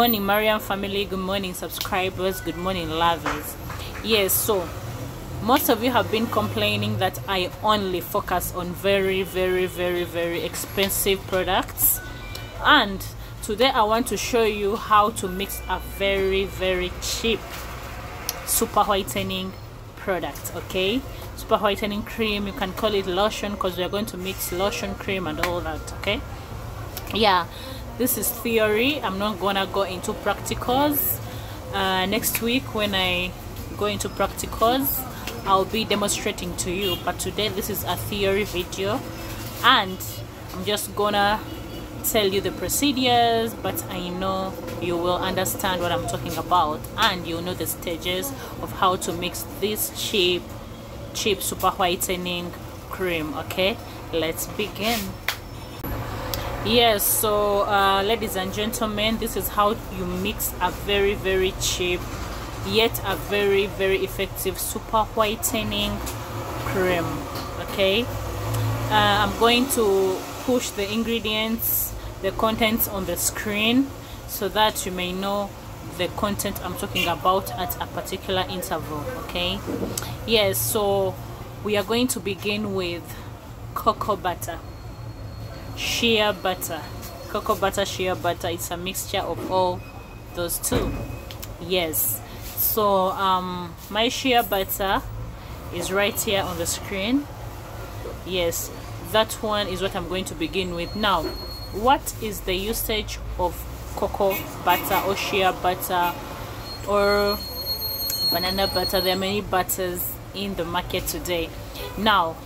morning mariam family. Good morning subscribers. Good morning lovers. Yes so most of you have been complaining that i only focus on very very very very expensive products. And today i want to show you how to mix a very very cheap super whitening product okay? Super whitening cream you can call it lotion because we're going to mix lotion cream and all that okay? Yeah this is theory. I'm not gonna go into practicals. Uh, next week when i go into practicals i'll be demonstrating to you. But today this is a theory video. And i'm just gonna tell you the procedures but i know you will understand what i'm talking about. And you'll know the stages of how to mix this cheap cheap super whitening cream okay? Let's begin yes so uh, ladies and gentlemen this is how you mix a very very cheap yet a very very effective super whitening cream okay? Uh, I'm going to push the ingredients the contents on the screen so that you may know the content I'm talking about at a particular interval okay? Yes so we are going to begin with cocoa butter shea butter. Cocoa butter shea butter. It's a mixture of all those two. Yes. So um my shea butter is right here on the screen. Yes. That one is what i'm going to begin with. Now what is the usage of cocoa butter or shea butter or banana butter? There are many butters in the market today. Now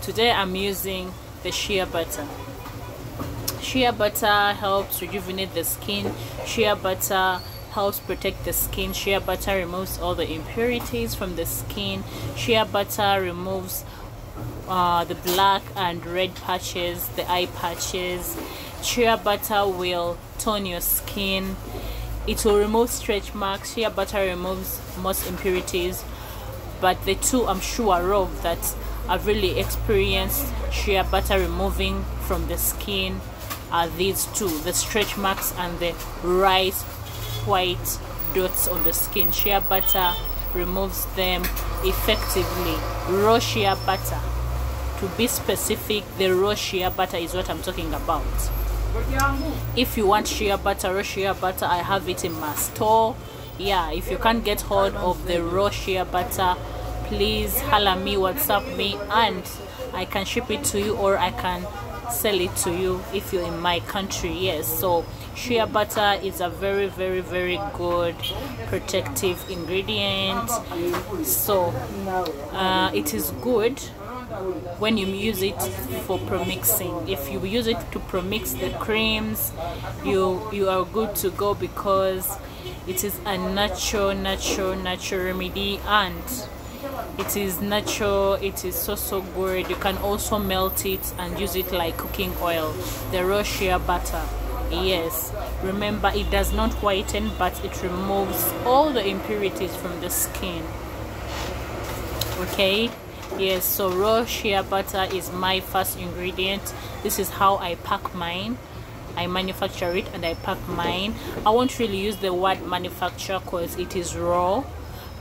today i'm using the shea butter shea butter helps rejuvenate the skin. Shea butter helps protect the skin. Shea butter removes all the impurities from the skin. Shea butter removes uh, the black and red patches the eye patches. Shea butter will tone your skin. It will remove stretch marks. Shea butter removes most impurities. But the two i'm sure are of that i've really experienced shea butter removing from the skin are these two the stretch marks and the right white dots on the skin. Shea butter removes them effectively. Raw shea butter. To be specific the raw shea butter is what i'm talking about. If you want shea butter raw shea butter i have it in my store. Yeah if you can't get hold of the raw shea butter please holla me whatsapp me and i can ship it to you or i can sell it to you if you're in my country yes. So shea butter is a very very very good protective ingredient. So uh, it is good when you use it for premixing if you use it to premix the creams you you are good to go because it is a natural natural natural remedy and it is natural it is so so good. You can also melt it and use it like cooking oil. The raw shea butter. Yes. Remember it does not whiten but it removes all the impurities from the skin. Okay? Yes so raw shea butter is my first ingredient. This is how i pack mine. I manufacture it and I pack mine. I won't really use the word manufacture because it is raw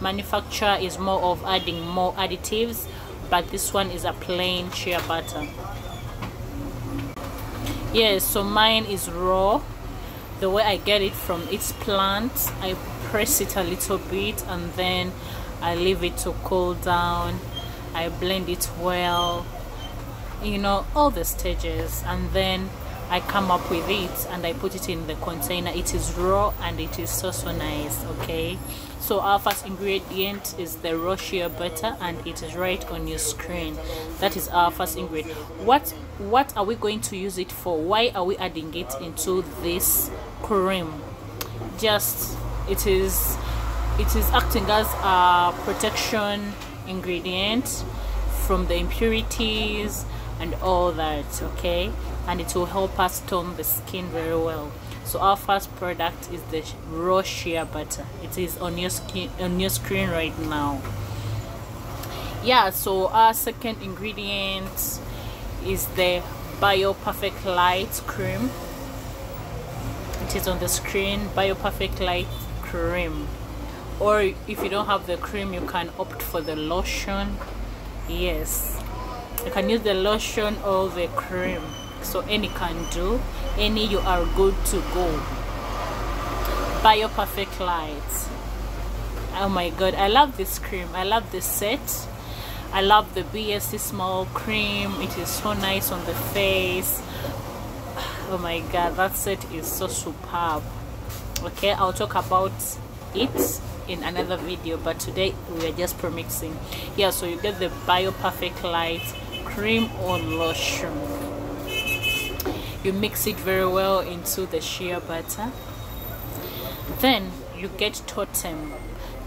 manufacture is more of adding more additives but this one is a plain shea butter. Yes so mine is raw. The way I get it from its plant I press it a little bit and then I leave it to cool down. I blend it well. You know all the stages. And then I come up with it and I put it in the container. It is raw and it is so so nice okay? So our first ingredient is the raw shea butter and it is right on your screen. That is our first ingredient. What what are we going to use it for? Why are we adding it into this cream? Just it is it is acting as a protection ingredient from the impurities and all that okay and it will help us tone the skin very well. So our first product is the raw shea butter. It is on your skin on your screen right now. Yeah so our second ingredient is the bio perfect light cream. It is on the screen BioPerfect Light cream. Or if you don't have the cream you can opt for the lotion. Yes. You can use the lotion or the cream so any can do. Any you are good to go. BioPerfect Light oh my god I love this cream. I love this set. I love the BSC small cream. It is so nice on the face. Oh my god that set is so superb. Okay I'll talk about it in another video but today we are just premixing. Yeah so you get the bio perfect Light cream or lotion you mix it very well into the shea butter. Then you get totem.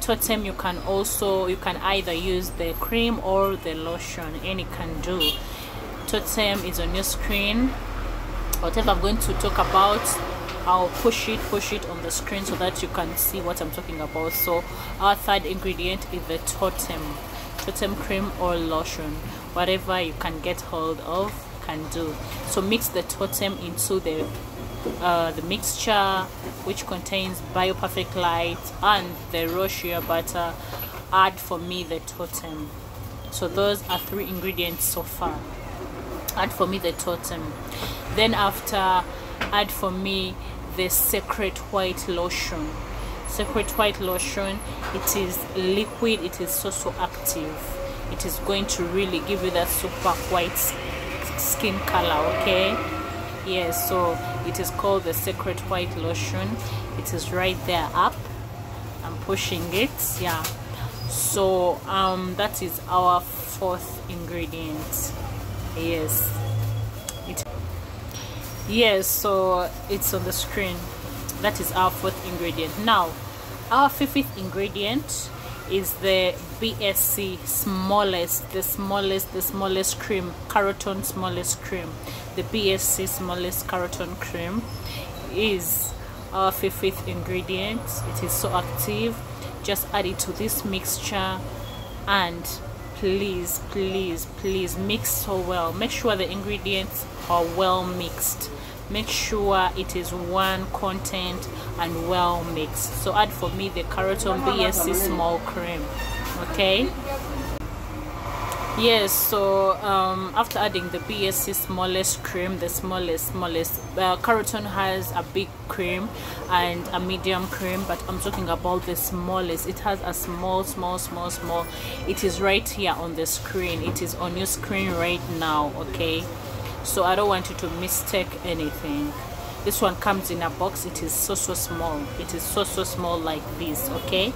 Totem you can also you can either use the cream or the lotion any can do. Totem is on your screen. Whatever i'm going to talk about i'll push it push it on the screen so that you can see what i'm talking about. So our third ingredient is the totem. Totem cream or lotion. Whatever you can get hold of can do. So mix the totem into the uh, the mixture which contains BioPerfect Light and the raw shea butter. Add for me the totem. So those are three ingredients so far. Add for me the totem. Then after add for me the Secret White Lotion. Secret White Lotion it is liquid it is so so active. It is going to really give you that super white skin color okay? Yes so it is called the Secret White Lotion. It is right there up. I'm pushing it yeah. So um that is our fourth ingredient. Yes. It yes so it's on the screen. That is our fourth ingredient. Now our fifth ingredient is the BSC smallest the smallest the smallest cream Carotone smallest cream. The BSC smallest Carotone cream is our fifth ingredient. It is so active. Just add it to this mixture and please please please mix so well. Make sure the ingredients are well mixed make sure it is one content and well mixed. So add for me the Carotone BSC small cream okay? Yes so um, after adding the BSC smallest cream the smallest smallest uh, has a big cream and a medium cream but I'm talking about the smallest. It has a small small small small. It is right here on the screen. It is on your screen right now okay so i don't want you to mistake anything. This one comes in a box. It is so so small. It is so so small like this okay?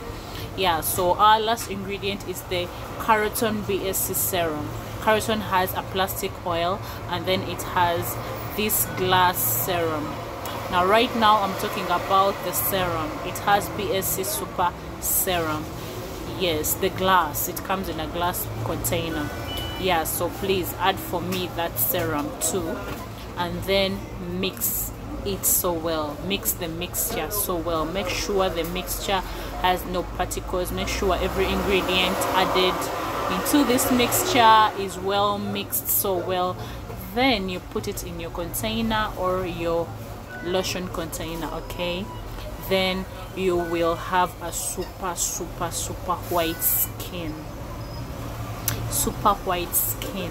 Yeah so our last ingredient is the Carotone BSC serum. Carotone has a plastic oil and then it has this glass serum. Now right now i'm talking about the serum. It has bsc super serum. Yes the glass. It comes in a glass container yeah so please add for me that serum too. And then mix it so well. Mix the mixture so well. Make sure the mixture has no particles. Make sure every ingredient added into this mixture is well mixed so well. Then you put it in your container or your lotion container okay? Then you will have a super super super white skin super white skin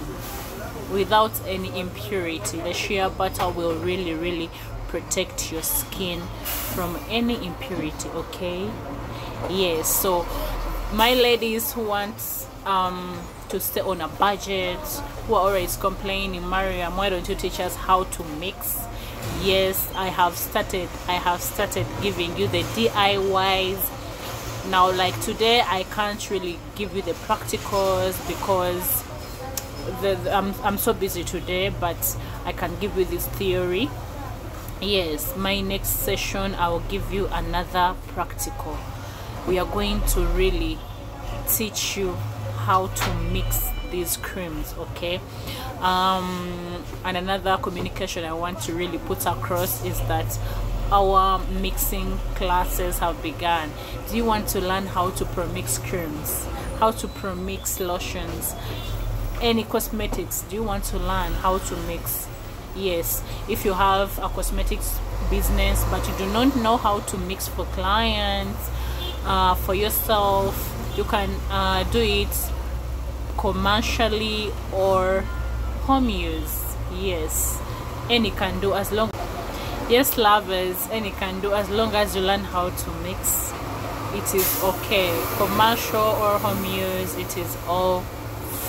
without any impurity. The shea butter will really really protect your skin from any impurity okay? Yes so my ladies who want um to stay on a budget who are always complaining mariam why don't you teach us how to mix? Yes i have started i have started giving you the diys now like today i can't really give you the practicals because the, the, I'm, I'm so busy today but i can give you this theory. Yes my next session i will give you another practical. We are going to really teach you how to mix these creams okay? Um and another communication i want to really put across is that our mixing classes have begun. Do you want to learn how to premix creams? How to premix lotions? Any cosmetics? Do you want to learn how to mix? Yes. If you have a cosmetics business but you do not know how to mix for clients uh, for yourself you can uh, do it commercially or home use. Yes. Any can do as long yes love lovers any can do as long as you learn how to mix. It is okay. Commercial or home use it is all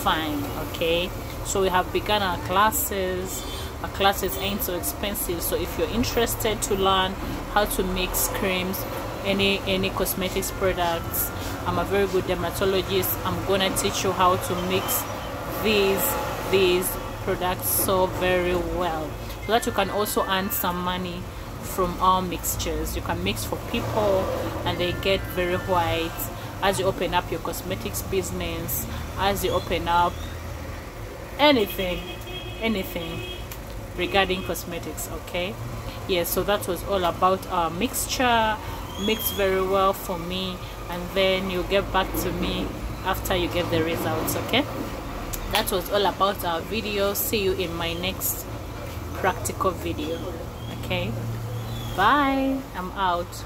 fine okay? So we have begun our classes. Our classes ain't so expensive so if you're interested to learn how to mix creams any any cosmetics products i'm a very good dermatologist i'm gonna teach you how to mix these these products so very well so that you can also earn some money from our mixtures. You can mix for people and they get very white. As you open up your cosmetics business as you open up anything anything regarding cosmetics okay? Yes so that was all about our mixture. Mixed very well for me and then you get back to me after you get the results okay? That was all about our video. See you in my next practical video. Okay? Bye. I'm out